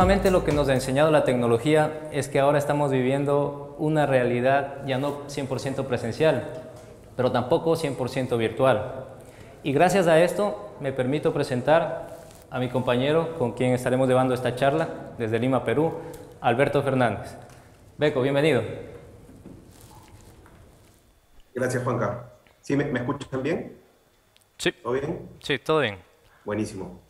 Últimamente lo que nos ha enseñado la tecnología es que ahora estamos viviendo una realidad ya no 100% presencial, pero tampoco 100% virtual. Y gracias a esto me permito presentar a mi compañero con quien estaremos llevando esta charla desde Lima, Perú, Alberto Fernández. Beco, bienvenido. Gracias, Juanca. ¿Sí me, me escuchan bien? Sí. ¿Todo bien? Sí, todo bien. Buenísimo.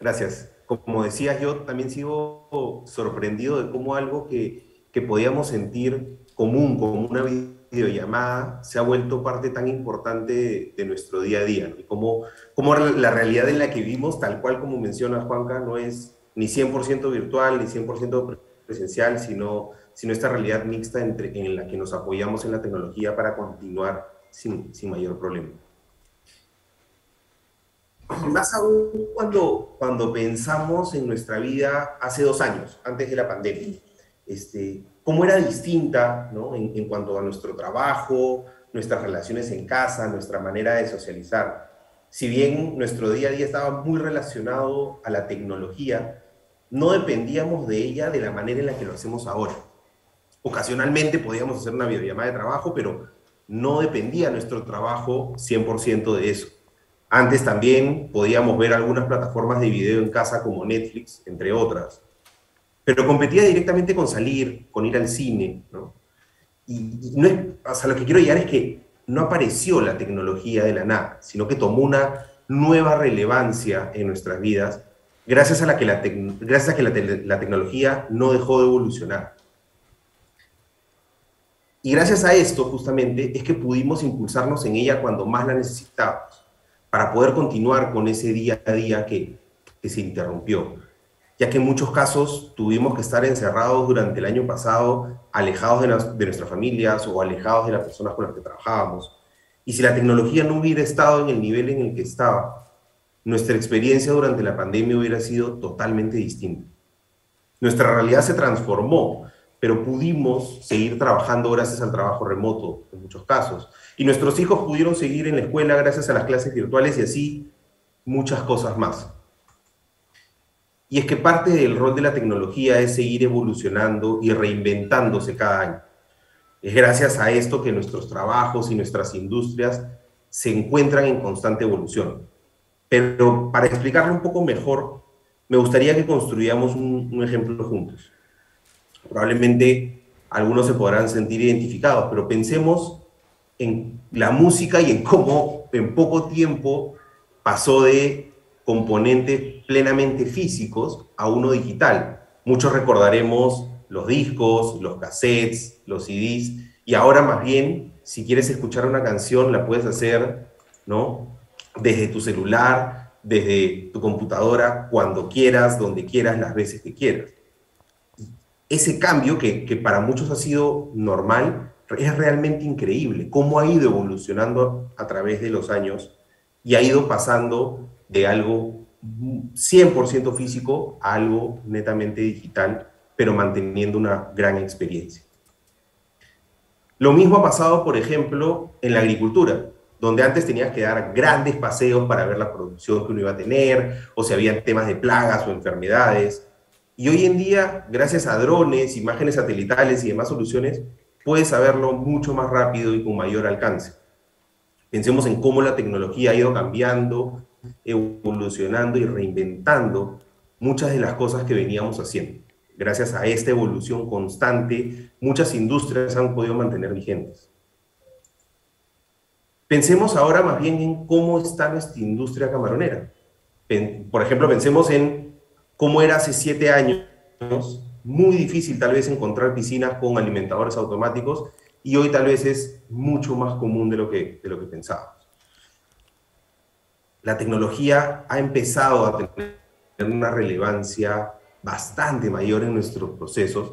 Gracias. Como decías, yo también sigo sorprendido de cómo algo que, que podíamos sentir común, como una videollamada, se ha vuelto parte tan importante de, nuestro día a día. Y cómo, cómo la realidad en la que vivimos, tal cual como menciona Juanca, no es ni 100% virtual, ni 100% presencial, sino, sino esta realidad mixta entre, en la que nos apoyamos en la tecnología para continuar sin, sin mayor problema. Más aún cuando, cuando pensamos en nuestra vida hace dos años, antes de la pandemia, este, cómo era distinta ¿no? en, en cuanto a nuestro trabajo, nuestras relaciones en casa, nuestra manera de socializar. Si bien nuestro día a día estaba muy relacionado a la tecnología, no dependíamos de ella de la manera en la que lo hacemos ahora. Ocasionalmente podíamos hacer una videollamada de trabajo, pero no dependía nuestro trabajo 100% de eso. Antes también podíamos ver algunas plataformas de video en casa como Netflix, entre otras. Pero competía directamente con salir, con ir al cine, ¿no? Y, no es, o sea, lo que quiero llegar es que no apareció la tecnología de la nada, sino que tomó una nueva relevancia en nuestras vidas gracias a la que la, gracias a que la tecnología no dejó de evolucionar. Y gracias a esto, justamente, es que pudimos impulsarnos en ella cuando más la necesitábamos para poder continuar con ese día a día que, se interrumpió, ya que en muchos casos tuvimos que estar encerrados durante el año pasado, alejados de nuestras familias o alejados de las personas con las que trabajábamos. Y si la tecnología no hubiera estado en el nivel en el que estaba, nuestra experiencia durante la pandemia hubiera sido totalmente distinta. Nuestra realidad se transformó, pero pudimos seguir trabajando gracias al trabajo remoto en muchos casos. Y nuestros hijos pudieron seguir en la escuela gracias a las clases virtuales y así muchas cosas más. Y es que parte del rol de la tecnología es seguir evolucionando y reinventándose cada año. Es gracias a esto que nuestros trabajos y nuestras industrias se encuentran en constante evolución. Pero para explicarlo un poco mejor, me gustaría que construyamos un, ejemplo juntos. Probablemente algunos se podrán sentir identificados, pero pensemos en la música y en cómo en poco tiempo pasó de componentes plenamente físicos a uno digital. Muchos recordaremos los discos, los cassettes, los CDs, y ahora más bien, si quieres escuchar una canción, la puedes hacer, ¿no? Desde tu celular, desde tu computadora, cuando quieras, donde quieras, las veces que quieras. Ese cambio que, para muchos ha sido normal, es realmente increíble cómo ha ido evolucionando a través de los años y ha ido pasando de algo 100% físico a algo netamente digital, pero manteniendo una gran experiencia. Lo mismo ha pasado, por ejemplo, en la agricultura, donde antes tenías que dar grandes paseos para ver la producción que uno iba a tener, o si había temas de plagas o enfermedades. Y hoy en día, gracias a drones, imágenes satelitales y demás soluciones, puedes saberlo mucho más rápido y con mayor alcance. Pensemos en cómo la tecnología ha ido cambiando, evolucionando y reinventando muchas de las cosas que veníamos haciendo. Gracias a esta evolución constante, muchas industrias han podido mantener vigentes. Pensemos ahora más bien en cómo está nuestra industria camaronera. Por ejemplo, pensemos en cómo era hace siete años muy difícil tal vez encontrar piscinas con alimentadores automáticos y hoy tal vez es mucho más común de lo que, de lo que pensábamos. La tecnología ha empezado a tener una relevancia bastante mayor en nuestros procesos,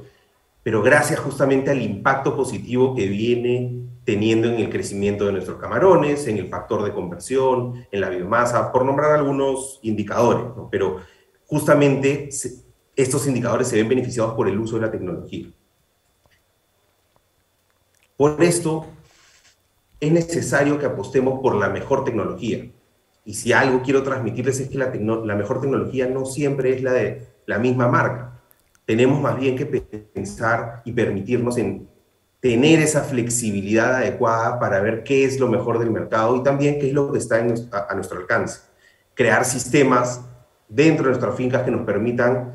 pero gracias justamente al impacto positivo que viene teniendo en el crecimiento de nuestros camarones, en el factor de conversión, en la biomasa, por nombrar algunos indicadores, pero justamente estos indicadores se ven beneficiados por el uso de la tecnología. Por esto, es necesario que apostemos por la mejor tecnología. Y si algo quiero transmitirles es que la, mejor tecnología no siempre es la de, la misma marca. Tenemos más bien que pensar y permitirnos en tener esa flexibilidad adecuada para ver qué es lo mejor del mercado y también qué es lo que está a, nuestro alcance. Crear sistemas dentro de nuestras fincas que nos permitan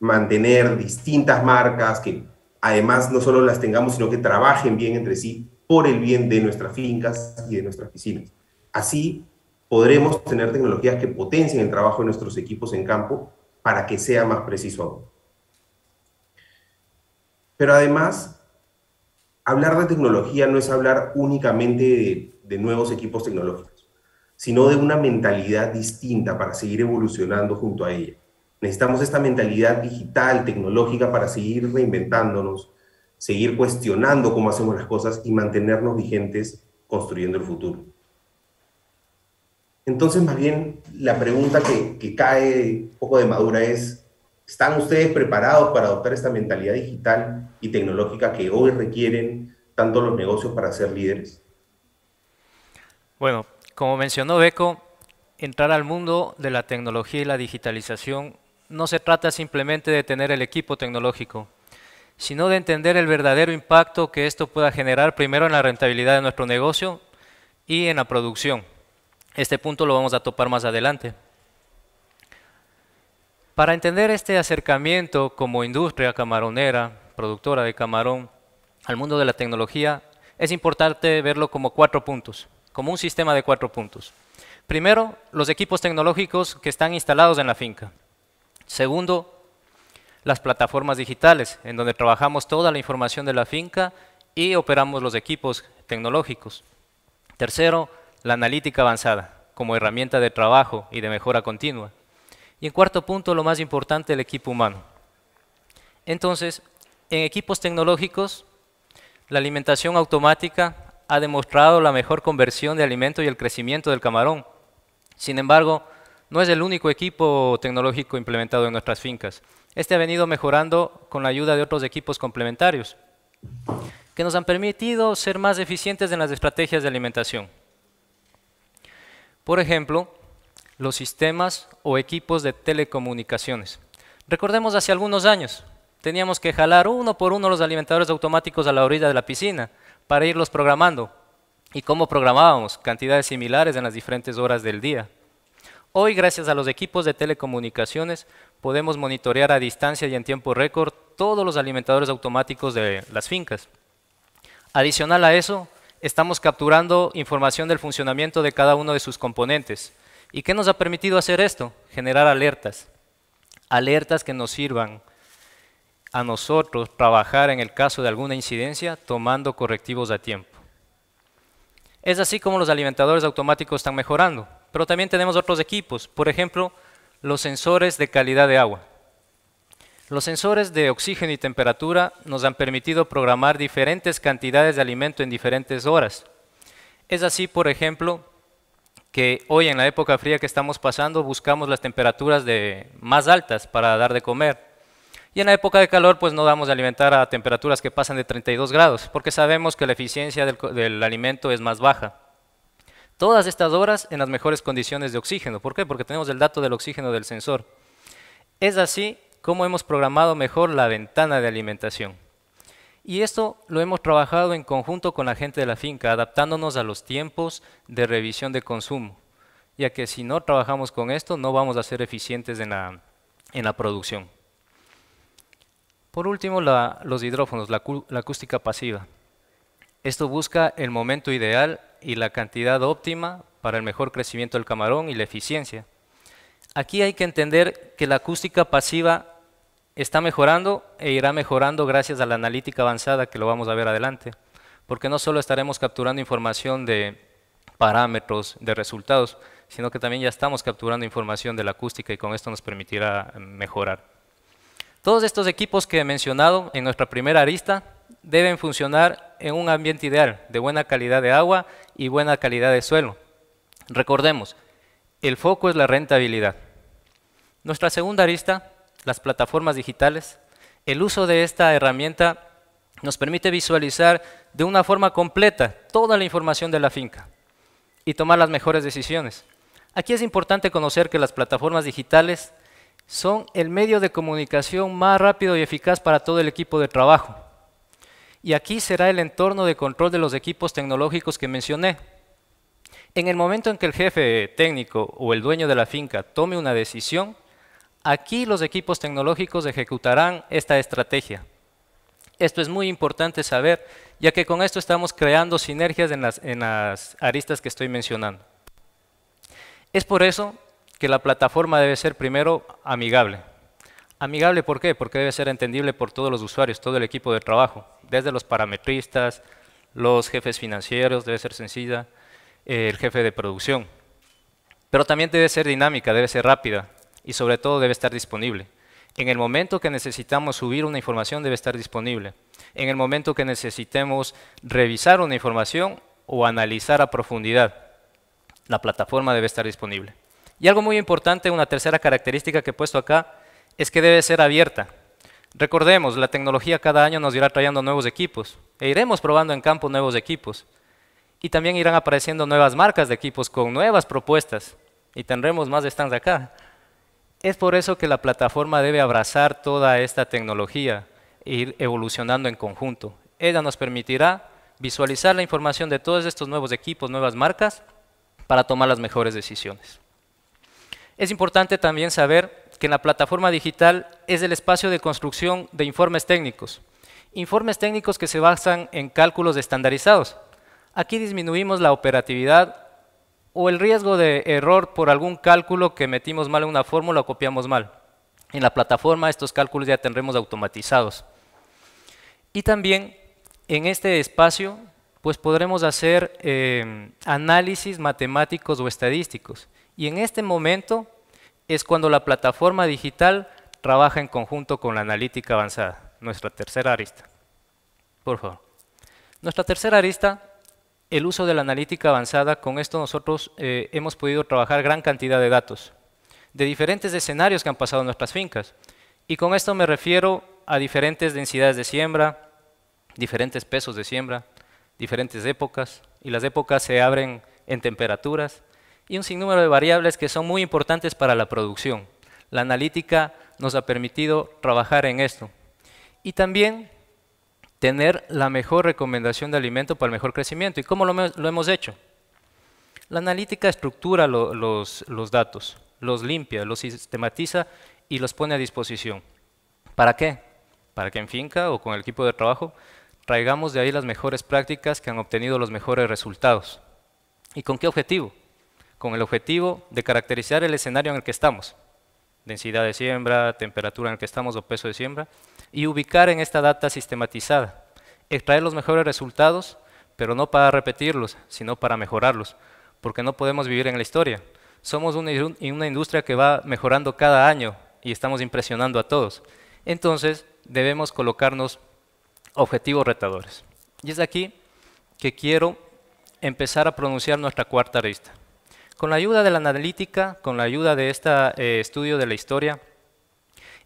mantener distintas marcas, que además no solo las tengamos, sino que trabajen bien entre sí por el bien de nuestras fincas y de nuestras piscinas. Así podremos tener tecnologías que potencien el trabajo de nuestros equipos en campo para que sea más preciso aún. Pero además, hablar de tecnología no es hablar únicamente de, nuevos equipos tecnológicos, sino de una mentalidad distinta para seguir evolucionando junto a ella. Necesitamos esta mentalidad digital, tecnológica, para seguir reinventándonos, seguir cuestionando cómo hacemos las cosas y mantenernos vigentes construyendo el futuro. Entonces, más bien, la pregunta que, que cae un poco de madura es, ¿Están ustedes preparados para adoptar esta mentalidad digital y tecnológica que hoy requieren tanto los negocios para ser líderes? Bueno, como mencionó Beco, entrar al mundo de la tecnología y la digitalización no se trata simplemente de tener el equipo tecnológico, sino de entender el verdadero impacto que esto pueda generar primero en la rentabilidad de nuestro negocio y en la producción. Este punto lo vamos a topar más adelante. Para entender este acercamiento como industria camaronera, productora de camarón, al mundo de la tecnología, es importante verlo como cuatro puntos, como un sistema de cuatro puntos. Primero, los equipos tecnológicos que están instalados en la finca. Segundo, las plataformas digitales, en donde trabajamos toda la información de la finca y operamos los equipos tecnológicos. Tercero, la analítica avanzada, como herramienta de trabajo y de mejora continua. Y en cuarto punto, lo más importante, el equipo humano. Entonces, en equipos tecnológicos, la alimentación automática ha demostrado la mejor conversión de alimento y el crecimiento del camarón. Sin embargo, no es el único equipo tecnológico implementado en nuestras fincas. Este ha venido mejorando con la ayuda de otros equipos complementarios, que nos han permitido ser más eficientes en las estrategias de alimentación. Por ejemplo, los sistemas o equipos de telecomunicaciones. Recordemos hace algunos años, teníamos que jalar uno por uno los alimentadores automáticos a la orilla de la piscina para irlos programando. ¿Y cómo programábamos? Cantidades similares en las diferentes horas del día. Hoy, gracias a los equipos de telecomunicaciones, podemos monitorear a distancia y en tiempo récord todos los alimentadores automáticos de las fincas. Adicional a eso, estamos capturando información del funcionamiento de cada uno de sus componentes, ¿Y qué nos ha permitido hacer esto? Generar alertas. Alertas que nos sirvan a nosotros trabajar en el caso de alguna incidencia tomando correctivos a tiempo. Es así como los alimentadores automáticos están mejorando, pero también tenemos otros equipos, por ejemplo, los sensores de calidad de agua. Los sensores de oxígeno y temperatura nos han permitido programar diferentes cantidades de alimento en diferentes horas. Es así, por ejemplo, que hoy en la época fría que estamos pasando buscamos las temperaturas de, más altas para dar de comer. Y en la época de calor pues no damos de alimentar a temperaturas que pasan de 32 grados, porque sabemos que la eficiencia del, alimento es más baja. Todas estas horas en las mejores condiciones de oxígeno. ¿Por qué? Porque tenemos el dato del oxígeno del sensor. Es así como hemos programado mejor la ventana de alimentación. Y esto lo hemos trabajado en conjunto con la gente de la finca, adaptándonos a los tiempos de revisión de consumo, ya que si no trabajamos con esto no vamos a ser eficientes en la, en la producción. Por último, los hidrófonos, la, acústica pasiva. Esto busca el momento ideal y la cantidad óptima para el mejor crecimiento del camarón y la eficiencia. Aquí hay que entender que la acústica pasiva está mejorando e irá mejorando gracias a la analítica avanzada que lo vamos a ver adelante, porque no solo estaremos capturando información de parámetros, de resultados, sino que también ya estamos capturando información de la acústica y con esto nos permitirá mejorar. Todos estos equipos que he mencionado en nuestra primera arista deben funcionar en un ambiente ideal, de buena calidad de agua y buena calidad de suelo. Recordemos, el foco es la rentabilidad. Nuestra segunda arista las plataformas digitales, el uso de esta herramienta nos permite visualizar de una forma completa toda la información de la finca y tomar las mejores decisiones. Aquí es importante conocer que las plataformas digitales son el medio de comunicación más rápido y eficaz para todo el equipo de trabajo. Y aquí será el entorno de control de los equipos tecnológicos que mencioné. En el momento en que el jefe técnico o el dueño de la finca tome una decisión, aquí los equipos tecnológicos ejecutarán esta estrategia. Esto es muy importante saber, ya que con esto estamos creando sinergias en las, en las aristas que estoy mencionando. Es por eso que la plataforma debe ser primero amigable. Amigable, ¿por qué? Porque debe ser entendible por todos los usuarios, todo el equipo de trabajo, desde los parametristas, los jefes financieros, debe ser sencilla, eh, el jefe de producción. Pero también debe ser dinámica, debe ser rápida y sobre todo debe estar disponible. En el momento que necesitamos subir una información debe estar disponible. En el momento que necesitemos revisar una información o analizar a profundidad, la plataforma debe estar disponible. Y algo muy importante, una tercera característica que he puesto acá, es que debe ser abierta. Recordemos, la tecnología cada año nos irá trayendo nuevos equipos e iremos probando en campo nuevos equipos. Y también irán apareciendo nuevas marcas de equipos con nuevas propuestas y tendremos más stands acá. Es por eso que la plataforma debe abrazar toda esta tecnología e ir evolucionando en conjunto. Ella nos permitirá visualizar la información de todos estos nuevos equipos, nuevas marcas, para tomar las mejores decisiones. Es importante también saber que la plataforma digital es el espacio de construcción de informes técnicos. Informes técnicos que se basan en cálculos estandarizados. Aquí disminuimos la operatividad o el riesgo de error por algún cálculo que metimos mal en una fórmula o copiamos mal. En la plataforma estos cálculos ya tendremos automatizados. Y también en este espacio pues podremos hacer eh, análisis matemáticos o estadísticos. Y en este momento es cuando la plataforma digital trabaja en conjunto con la analítica avanzada, nuestra tercera arista. Por favor. Nuestra tercera arista, el uso de la analítica avanzada, con esto nosotros eh, hemos podido trabajar gran cantidad de datos, de diferentes escenarios que han pasado en nuestras fincas. Y con esto me refiero a diferentes densidades de siembra, diferentes pesos de siembra, diferentes épocas, y las épocas se abren en temperaturas, y un sinnúmero de variables que son muy importantes para la producción. La analítica nos ha permitido trabajar en esto. Y también tener la mejor recomendación de alimento para el mejor crecimiento. ¿Y cómo lo, hemos hecho? La analítica estructura los, los datos, los limpia, los sistematiza y los pone a disposición. ¿Para qué? Para que en finca o con el equipo de trabajo traigamos de ahí las mejores prácticas que han obtenido los mejores resultados. ¿Y con qué objetivo? Con el objetivo de caracterizar el escenario en el que estamos, densidad de siembra, temperatura en el que estamos o peso de siembra, y ubicar en esta data sistematizada, extraer los mejores resultados, pero no para repetirlos, sino para mejorarlos, porque no podemos vivir en la historia. Somos una, industria que va mejorando cada año y estamos impresionando a todos. Entonces, debemos colocarnos objetivos retadores. Y es aquí que quiero empezar a pronunciar nuestra cuarta arista. Con la ayuda de la analítica, con la ayuda de este estudio de la historia,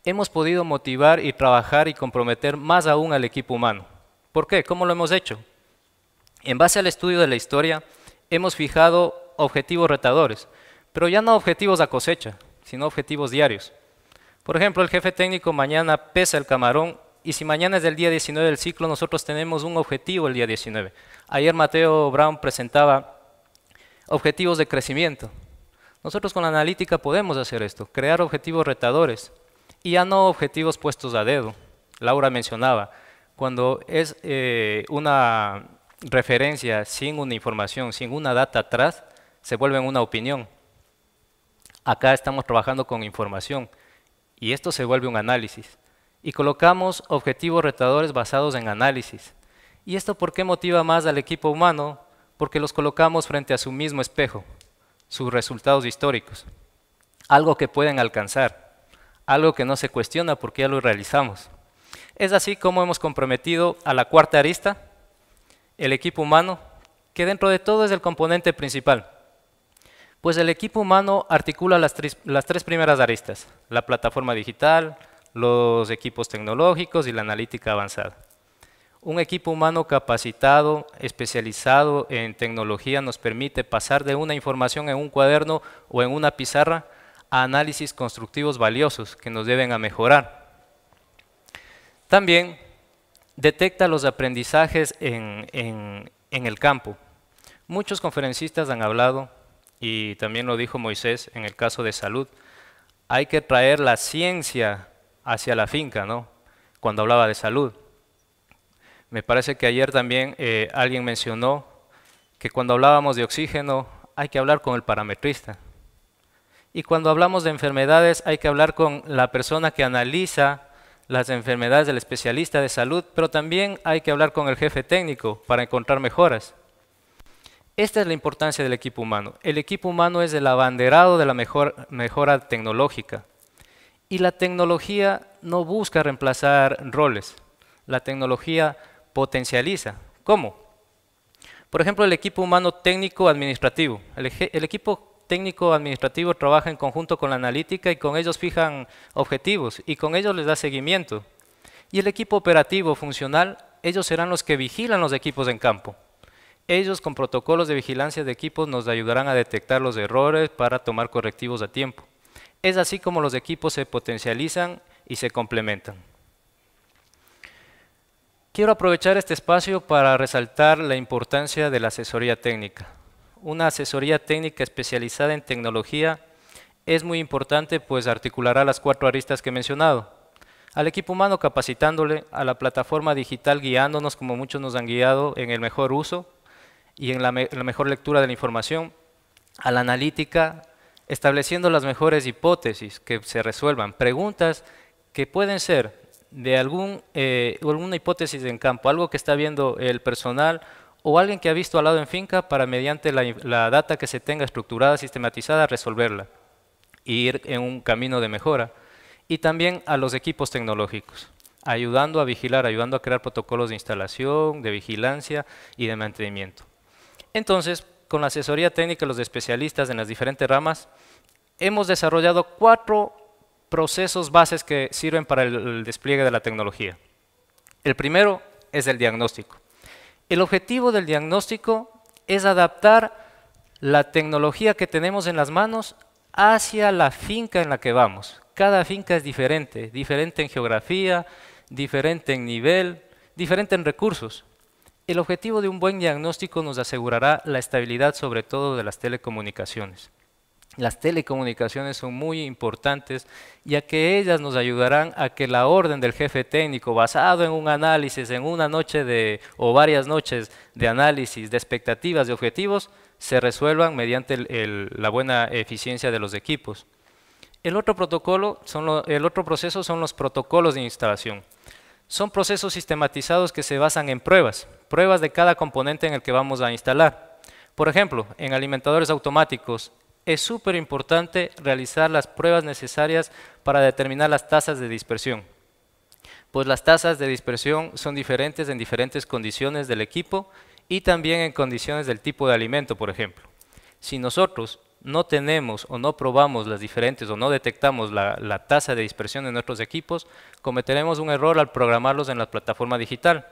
hemos podido motivar y trabajar y comprometer más aún al equipo humano. ¿Por qué? ¿Cómo lo hemos hecho? En base al estudio de la historia, hemos fijado objetivos retadores, pero ya no objetivos a cosecha, sino objetivos diarios. Por ejemplo, el jefe técnico mañana pesa el camarón y si mañana es el día 19 del ciclo, nosotros tenemos un objetivo el día 19. Ayer Mateo Brown presentaba objetivos de crecimiento. Nosotros con la analítica podemos hacer esto, crear objetivos retadores y ya no objetivos puestos a dedo. Laura mencionaba, cuando es eh, una referencia sin una información, sin una data atrás, se vuelve una opinión. Acá estamos trabajando con información y esto se vuelve un análisis. Y colocamos objetivos retadores basados en análisis. ¿Y esto por qué motiva más al equipo humano? Porque los colocamos frente a su mismo espejo, sus resultados históricos, algo que pueden alcanzar, algo que no se cuestiona porque ya lo realizamos. Es así como hemos comprometido a la cuarta arista, el equipo humano, que dentro de todo es el componente principal. Pues el equipo humano articula las tres, las tres primeras aristas, la plataforma digital, los equipos tecnológicos y la analítica avanzada. Un equipo humano capacitado, especializado en tecnología, nos permite pasar de una información en un cuaderno o en una pizarra a análisis constructivos valiosos que nos deben a mejorar. También detecta los aprendizajes en, en el campo. Muchos conferencistas han hablado, y también lo dijo Moisés en el caso de salud, hay que traer la ciencia hacia la finca, ¿no? Cuando hablaba de salud. Me parece que ayer también eh, alguien mencionó que cuando hablábamos de oxígeno hay que hablar con el parametrista. Y cuando hablamos de enfermedades hay que hablar con la persona que analiza las enfermedades del especialista de salud, pero también hay que hablar con el jefe técnico para encontrar mejoras. Esta es la importancia del equipo humano. El equipo humano es el abanderado de la mejor, mejora tecnológica. Y la tecnología no busca reemplazar roles. La tecnología potencializa. ¿Cómo? Por ejemplo, el equipo humano técnico-administrativo. El, el, equipo técnico-administrativo trabaja en conjunto con la analítica y con ellos fijan objetivos y con ellos les da seguimiento. Y el equipo operativo funcional, ellos serán los que vigilan los equipos en campo. Ellos con protocolos de vigilancia de equipos nos ayudarán a detectar los errores para tomar correctivos a tiempo. Es así como los equipos se potencializan y se complementan. Quiero aprovechar este espacio para resaltar la importancia de la asesoría técnica. Una asesoría técnica especializada en tecnología es muy importante pues articulará las cuatro aristas que he mencionado. Al equipo humano capacitándole, a la plataforma digital guiándonos como muchos nos han guiado en el mejor uso y en la, la mejor lectura de la información, a la analítica estableciendo las mejores hipótesis que se resuelvan, preguntas que pueden ser de algún, eh, alguna hipótesis en campo, algo que está viendo el personal o alguien que ha visto al lado en finca para mediante la, data que se tenga estructurada, sistematizada, resolverla e ir en un camino de mejora. Y también a los equipos tecnológicos, ayudando a vigilar, ayudando a crear protocolos de instalación, de vigilancia y de mantenimiento. Entonces, con la asesoría técnica de los especialistas en las diferentes ramas, hemos desarrollado cuatro procesos bases que sirven para el, despliegue de la tecnología. El primero es el diagnóstico. El objetivo del diagnóstico es adaptar la tecnología que tenemos en las manos hacia la finca en la que vamos. Cada finca es diferente, diferente en geografía, diferente en nivel, diferente en recursos. El objetivo de un buen diagnóstico nos asegurará la estabilidad sobre todo de las telecomunicaciones. Las telecomunicaciones son muy importantes ya que ellas nos ayudarán a que la orden del jefe técnico basado en un análisis, en una noche de, o varias noches de análisis de expectativas, de objetivos, se resuelvan mediante la buena eficiencia de los equipos. El otro, protocolo son el otro proceso son los protocolos de instalación. Son procesos sistematizados que se basan en pruebas, pruebas de cada componente en el que vamos a instalar. Por ejemplo, en alimentadores automáticos, es súper importante realizar las pruebas necesarias para determinar las tasas de dispersión. Pues las tasas de dispersión son diferentes en diferentes condiciones del equipo y también en condiciones del tipo de alimento, por ejemplo. Si nosotros no tenemos o no probamos las diferentes o no detectamos la, la tasa de dispersión de nuestros equipos, cometeremos un error al programarlos en la plataforma digital.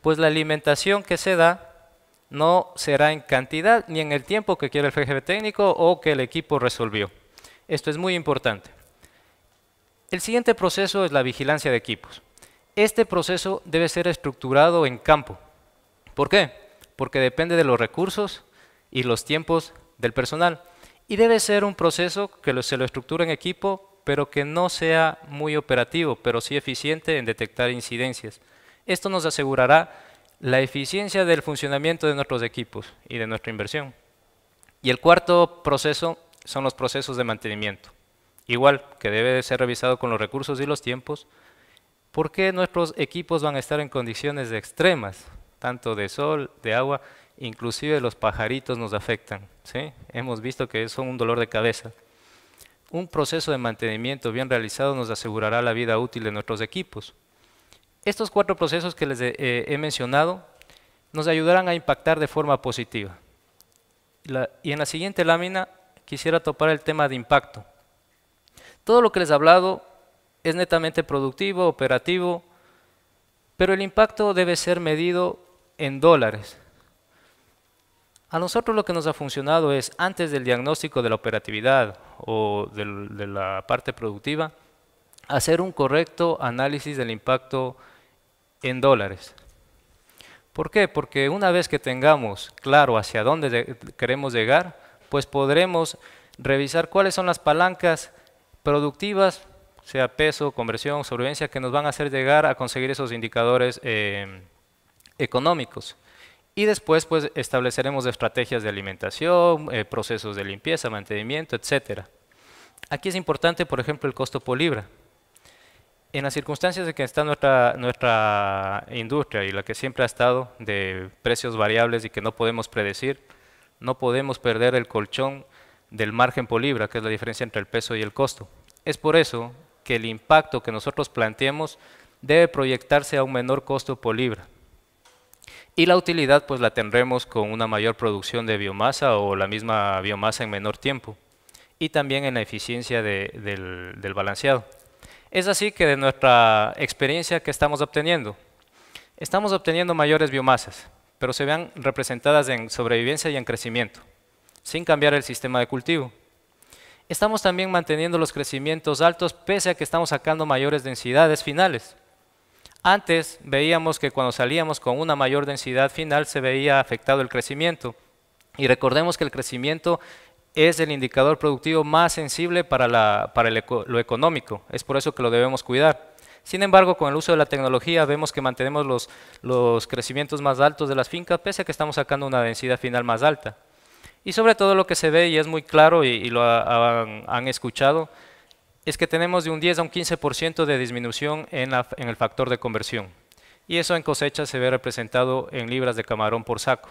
Pues la alimentación que se da no será en cantidad ni en el tiempo que quiere el FGB técnico o que el equipo resolvió. Esto es muy importante. El siguiente proceso es la vigilancia de equipos. Este proceso debe ser estructurado en campo. ¿Por qué? Porque depende de los recursos y los tiempos del personal. Y debe ser un proceso que se lo estructura en equipo, pero que no sea muy operativo, pero sí eficiente en detectar incidencias. Esto nos asegurará la eficiencia del funcionamiento de nuestros equipos y de nuestra inversión. Y el cuarto proceso son los procesos de mantenimiento. Igual que debe ser revisado con los recursos y los tiempos, porque nuestros equipos van a estar en condiciones extremas, tanto de sol, de agua, inclusive los pajaritos nos afectan. ¿sí? Hemos visto que son un dolor de cabeza. Un proceso de mantenimiento bien realizado nos asegurará la vida útil de nuestros equipos. Estos cuatro procesos que les eh, he, mencionado nos ayudarán a impactar de forma positiva. y en la siguiente lámina quisiera topar el tema de impacto. Todo lo que les he hablado es netamente productivo, operativo, pero el impacto debe ser medido en dólares. A nosotros lo que nos ha funcionado es, antes del diagnóstico de la operatividad o de la parte productiva, hacer un correcto análisis del impacto en dólares. ¿Por qué? Porque una vez que tengamos claro hacia dónde queremos llegar, pues podremos revisar cuáles son las palancas productivas, sea peso, conversión, sobrevivencia, que nos van a hacer llegar a conseguir esos indicadores eh, económicos. Y después pues estableceremos estrategias de alimentación, eh, procesos de limpieza, mantenimiento, etc. Aquí es importante, por ejemplo, el costo por libra. En las circunstancias en que está nuestra, industria y la que siempre ha estado de precios variables y que no podemos predecir, no podemos perder el colchón del margen por libra, que es la diferencia entre el peso y el costo. Es por eso que el impacto que nosotros planteemos debe proyectarse a un menor costo por libra. Y la utilidad pues la tendremos con una mayor producción de biomasa o la misma biomasa en menor tiempo. Y también en la eficiencia del, del balanceado. Es así que de nuestra experiencia que estamos obteniendo, estamos obteniendo mayores biomasas, pero se vean representadas en sobrevivencia y en crecimiento, sin cambiar el sistema de cultivo. Estamos también manteniendo los crecimientos altos pese a que estamos sacando mayores densidades finales. Antes veíamos que cuando salíamos con una mayor densidad final se veía afectado el crecimiento. Y recordemos que el crecimiento es el indicador productivo más sensible para, lo económico, es por eso que lo debemos cuidar. Sin embargo, con el uso de la tecnología vemos que mantenemos los, crecimientos más altos de las fincas, pese a que estamos sacando una densidad final más alta. Y sobre todo lo que se ve, y es muy claro, y, lo han, escuchado, es que tenemos de un 10 a un 15% de disminución en, en el factor de conversión. Y eso en cosecha se ve representado en libras de camarón por saco.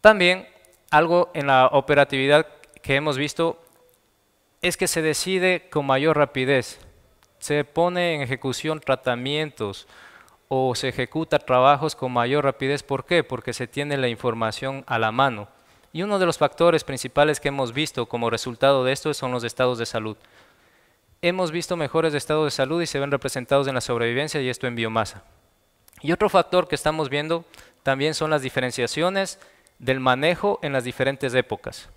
También algo en la operatividad que hemos visto es que se decide con mayor rapidez. Se pone en ejecución tratamientos o se ejecuta trabajos con mayor rapidez. ¿Por qué? Porque se tiene la información a la mano. Y uno de los factores principales que hemos visto como resultado de esto son los estados de salud. Hemos visto mejores estados de salud y se ven representados en la sobrevivencia y esto en biomasa. Y otro factor que estamos viendo también son las diferenciaciones del manejo en las diferentes épocas.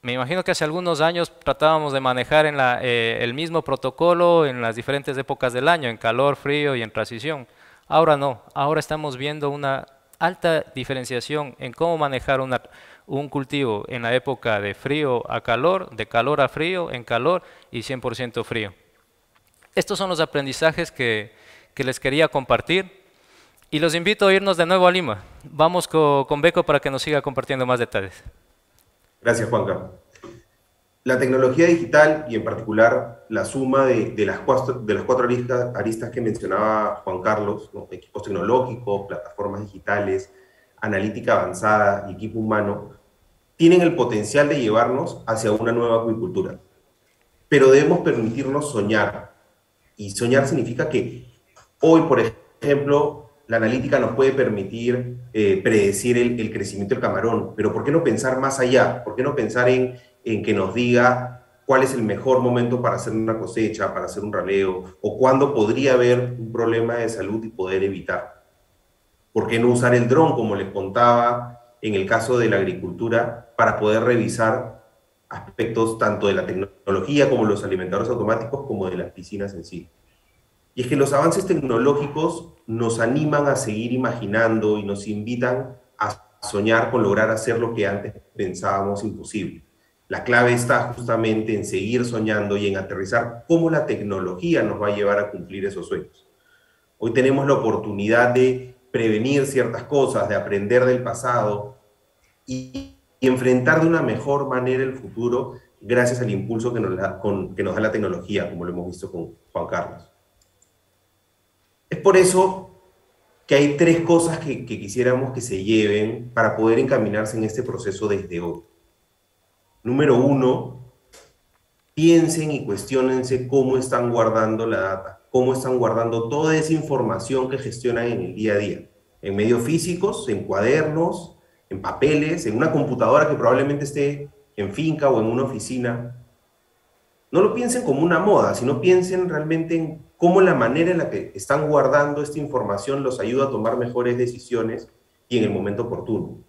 Me imagino que hace algunos años tratábamos de manejar en eh, el mismo protocolo en las diferentes épocas del año, en calor, frío y en transición. Ahora no, ahora estamos viendo una alta diferenciación en cómo manejar un cultivo en la época de frío a calor, de calor a frío, en calor y 100% frío. Estos son los aprendizajes que les quería compartir. Y los invito a irnos de nuevo a Lima. Vamos con, Beco para que nos siga compartiendo más detalles. Gracias, Juanca. La tecnología digital y en particular la suma de, las, cuatro, de las cuatro aristas, que mencionaba Juan Carlos, equipos tecnológicos, plataformas digitales, analítica avanzada y equipo humano, tienen el potencial de llevarnos hacia una nueva acuicultura. Pero debemos permitirnos soñar. Y soñar significa que hoy, por ejemplo, la analítica nos puede permitir eh, predecir el, crecimiento del camarón, pero ¿por qué no pensar más allá? ¿Por qué no pensar en, en que nos diga cuál es el mejor momento para hacer una cosecha, para hacer un raleo, o cuándo podría haber un problema de salud y poder evitar? ¿Por qué no usar el dron, como les contaba en el caso de la agricultura, para poder revisar aspectos tanto de la tecnología como los alimentadores automáticos, como de las piscinas en sí? Y es que los avances tecnológicos nos animan a seguir imaginando y nos invitan a soñar con lograr hacer lo que antes pensábamos imposible. La clave está justamente en seguir soñando y en aterrizar cómo la tecnología nos va a llevar a cumplir esos sueños. Hoy tenemos la oportunidad de prevenir ciertas cosas, de aprender del pasado y, enfrentar de una mejor manera el futuro gracias al impulso que nos, que nos da la tecnología, como lo hemos visto con Juan Carlos. Es por eso que hay tres cosas que, quisiéramos que se lleven para poder encaminarse en este proceso desde hoy. Número uno, piensen y cuestionense cómo están guardando la data, cómo están guardando toda esa información que gestionan en el día a día, en medios físicos, en cuadernos, en papeles, en una computadora que probablemente esté en finca o en una oficina. No lo piensen como una moda, sino piensen realmente en cómo la manera en la que están guardando esta información los ayuda a tomar mejores decisiones y en el momento oportuno.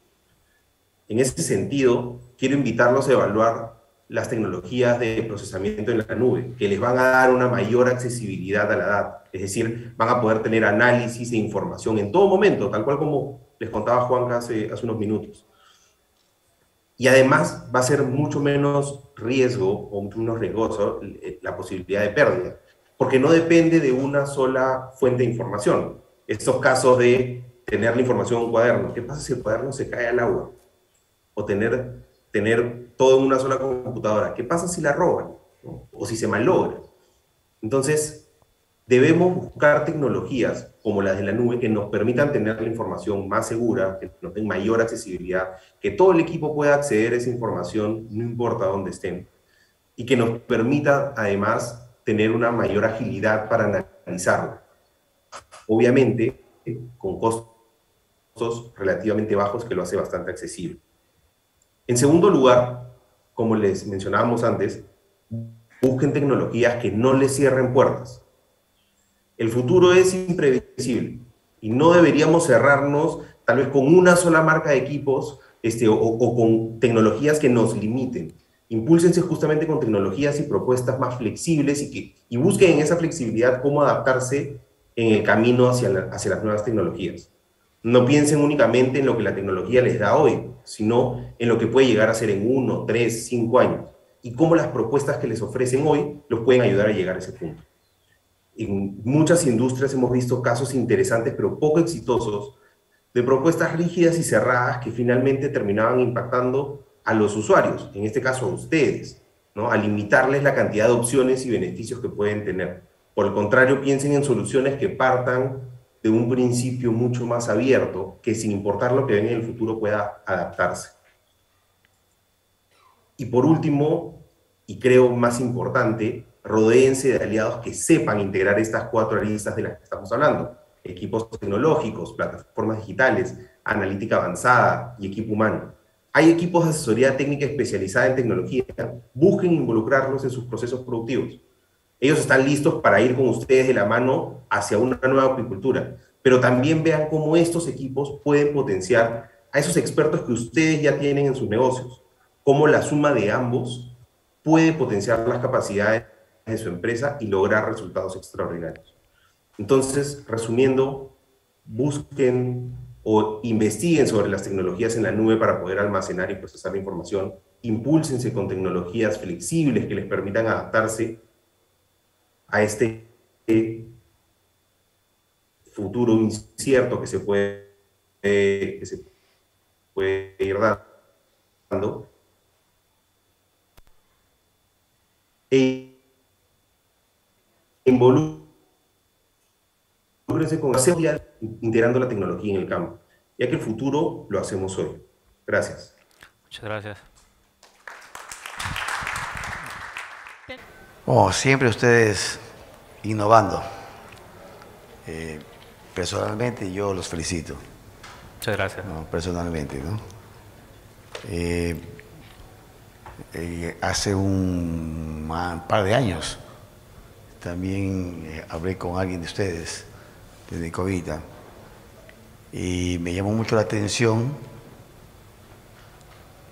En ese sentido, quiero invitarlos a evaluar las tecnologías de procesamiento en la nube, que les van a dar una mayor accesibilidad a la data. Es decir, van a poder tener análisis e información en todo momento, tal cual como les contaba Juan hace, hace unos minutos. Y además va a ser mucho menos riesgo o mucho menos riesgoso eh, la posibilidad de pérdida, porque no depende de una sola fuente de información. Estos casos de tener la información en un cuaderno, ¿qué pasa si el cuaderno se cae al agua? O tener, tener todo en una sola computadora, ¿qué pasa si la roban? O si se malogra. Entonces, debemos buscar tecnologías como las de la nube que nos permitan tener la información más segura, que nos den mayor accesibilidad, que todo el equipo pueda acceder a esa información, no importa dónde estén, y que nos permita además tener una mayor agilidad para analizarla. Obviamente, con costos relativamente bajos que lo hace bastante accesible. En segundo lugar, como les mencionábamos antes, busquen tecnologías que no les cierren puertas el futuro es imprevisible y no deberíamos cerrarnos tal vez con una sola marca de equipos este, o, con tecnologías que nos limiten. Impúlsense justamente con tecnologías y propuestas más flexibles y, que, y busquen en esa flexibilidad cómo adaptarse en el camino hacia, hacia las nuevas tecnologías. No piensen únicamente en lo que la tecnología les da hoy, sino en lo que puede llegar a ser en uno, tres, cinco años y cómo las propuestas que les ofrecen hoy los pueden ayudar a llegar a ese punto en muchas industrias hemos visto casos interesantes pero poco exitosos de propuestas rígidas y cerradas que finalmente terminaban impactando a los usuarios, en este caso a ustedes, ¿no? a limitarles la cantidad de opciones y beneficios que pueden tener. Por el contrario, piensen en soluciones que partan de un principio mucho más abierto, que sin importar lo que venga en el futuro pueda adaptarse. Y por último, y creo más importante, rodeense de aliados que sepan integrar estas cuatro aristas de las que estamos hablando. Equipos tecnológicos, plataformas digitales, analítica avanzada y equipo humano. Hay equipos de asesoría técnica especializada en tecnología. Busquen involucrarlos en sus procesos productivos. Ellos están listos para ir con ustedes de la mano hacia una nueva apicultura, pero también vean cómo estos equipos pueden potenciar a esos expertos que ustedes ya tienen en sus negocios, cómo la suma de ambos puede potenciar las capacidades de su empresa y lograr resultados extraordinarios. Entonces, resumiendo, busquen o investiguen sobre las tecnologías en la nube para poder almacenar y procesar la información, impúlsense con tecnologías flexibles que les permitan adaptarse a este futuro incierto que se puede, que se puede ir dando. E involúcrense con la integrando la tecnología en el campo, ya que el futuro lo hacemos hoy. Gracias. Muchas gracias. Oh, siempre ustedes innovando. Eh, personalmente yo los felicito. Muchas gracias. personalmente, ¿no? Eh, eh, hace un par de años también eh, hablé con alguien de ustedes, de Covita, y me llamó mucho la atención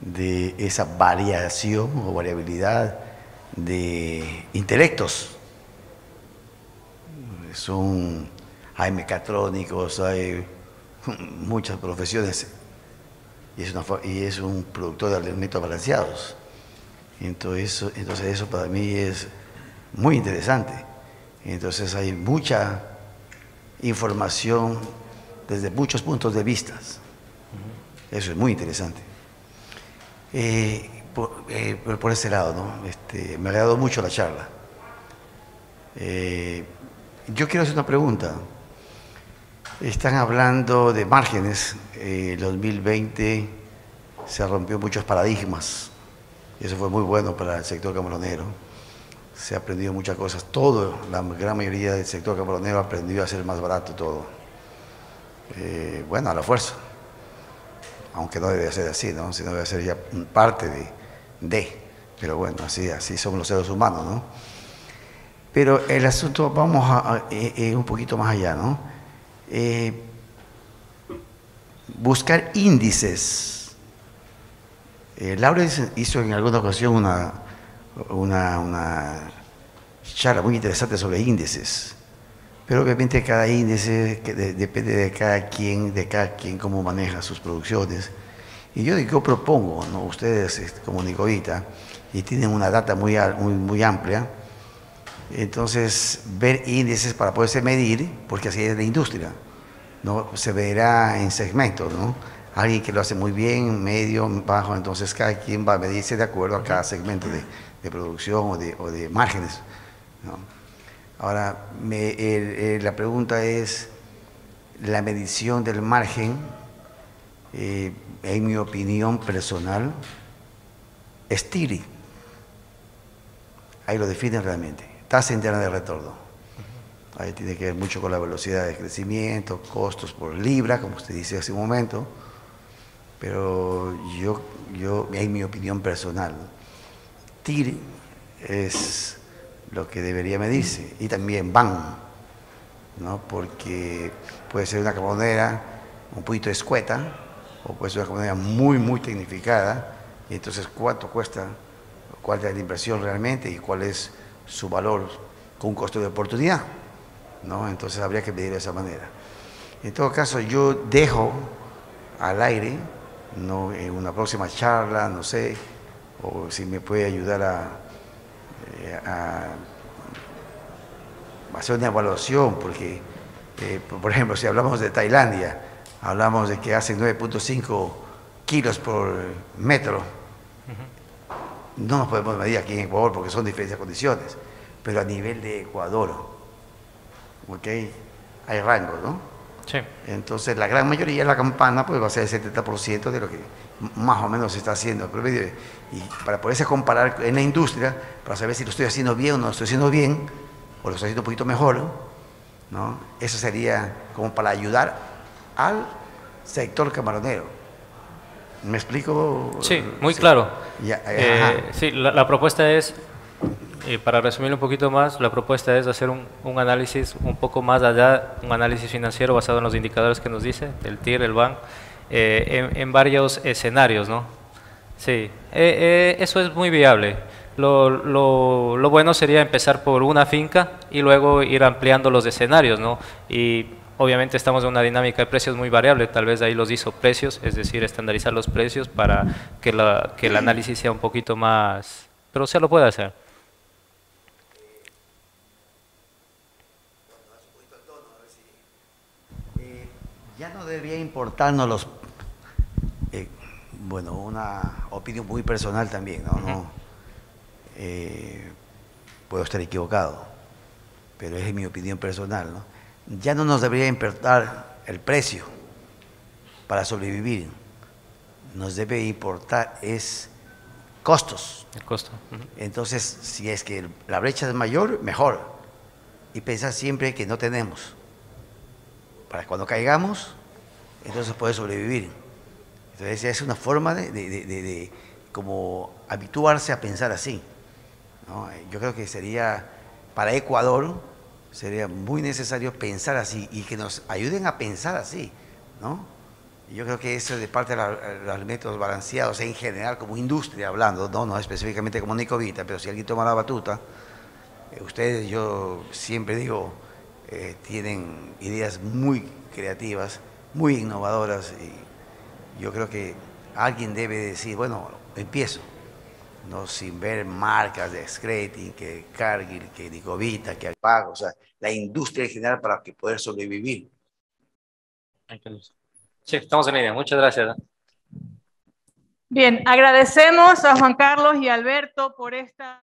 de esa variación o variabilidad de intelectos. Son, hay mecatrónicos, hay muchas profesiones y es, y es un productor de alimentos balanceados. Entonces, entonces eso para mí es muy interesante. Entonces hay mucha información desde muchos puntos de vista. Eso es muy interesante. Eh, eh, por, ese lado, ¿no? Este, me ha agradado mucho la charla. Eh, yo quiero hacer una pregunta. Están hablando de márgenes. el 2020 se rompió muchos paradigmas. Eso fue muy bueno para el sector camaronero se ha aprendido muchas cosas. Todo, la gran mayoría del sector camaronero ha aprendido a ser más barato todo. Eh, bueno, a la fuerza. Aunque no debe ser así, ¿no? Sino debe ser ya parte de, de. Pero bueno, así, así somos los seres humanos, ¿no? Pero el asunto, vamos a, un poquito más allá, ¿no? Eh, buscar índices. Eh, Laura hizo en alguna ocasión una, una, una charla muy interesante sobre índices. Pero obviamente cada índice que depende de cada quien, de cada quien cómo maneja sus producciones. Y yo, yo propongo, ¿no? ustedes este, como Nicovita, y tienen una data muy, muy, muy amplia, entonces ver índices para poderse medir, porque así es la industria, ¿no? se verá en segmentos, ¿no? alguien que lo hace muy bien, medio, bajo, entonces cada quien va a medirse de acuerdo a cada segmento de, de producción o de, o de márgenes. Ahora, la pregunta es, la medición del margen, eh, en mi opinión personal, es TIRI. Ahí lo definen realmente, tasa interna de retorno. Ahí tiene que ver mucho con la velocidad de crecimiento, costos por libra, como usted dice hace un momento, pero yo, yo en mi opinión personal, Es lo que debería medirse. Y también van, ¿no? porque puede ser una carbonera un poquito escueta, o puede ser una carbonera muy, muy tecnificada, y entonces cuánto cuesta, cuál es la inversión realmente y cuál es su valor con un costo de oportunidad. ¿no? Entonces habría que medir de esa manera. En todo caso, yo dejo al aire, ¿no? en una próxima charla, no sé, o si me puede ayudar a, eh, a, hacer una evaluación, porque, eh, por ejemplo, si hablamos de Tailandia, hablamos de que hacen 9.5 kilos por metro, no nos podemos medir aquí en Ecuador porque son diferentes condiciones, pero a nivel de Ecuador, ¿ok? Hay rango, ¿no? Sí. Entonces, la gran mayoría de la campana pues, va a ser el 70% de lo que más o menos se está haciendo. Y para poderse comparar en la industria, para saber si lo estoy haciendo bien o no lo estoy haciendo bien, o lo estoy haciendo un poquito mejor, ¿no? Eso sería como para ayudar al sector camaronero. ¿Me explico? Sí, muy claro. Eh, sí, la, propuesta es, eh, para resumir un poquito más, la propuesta es hacer un, un, análisis un poco más allá, un análisis financiero basado en los indicadores que nos dice, el TIR, el BAN, eh, en, varios escenarios, ¿no? Sí, eh, eh, eso es muy viable. Lo, lo, bueno sería empezar por una finca y luego ir ampliando los escenarios, ¿no? Y obviamente estamos en una dinámica de precios muy variable, tal vez ahí los hizo precios, es decir, estandarizar los precios para que, la, que el análisis sea un poquito más... Pero se lo puede hacer. Ya no debería importarnos los bueno, una opinión muy personal también, ¿no? Eh, puedo estar equivocado, pero es mi opinión personal, ¿no? Ya no nos debería importar el precio para sobrevivir, nos debe importar es costos. El costo. Entonces, si es que la brecha es mayor, mejor. Y pensar siempre que no tenemos. Para cuando caigamos, entonces puede sobrevivir. Entonces es una forma de, como habituarse a pensar así. Yo creo que sería, para Ecuador, sería muy necesario pensar así y que nos ayuden a pensar así. ¿no? Yo creo que eso de parte de los alimentos balanceados en general, como industria hablando, no, no específicamente como Nicovita, pero si alguien toma la batuta, eh, ustedes, yo siempre digo, eh, tienen ideas muy creativas, muy innovadoras y yo creo que alguien debe decir, bueno, empiezo, no sin ver marcas de Scrating, que Cargill, que Nicovita, que Alpago, o sea, la industria en general para que poder sobrevivir. Sí, estamos en línea. Muchas gracias. Bien, agradecemos a Juan Carlos y Alberto por esta...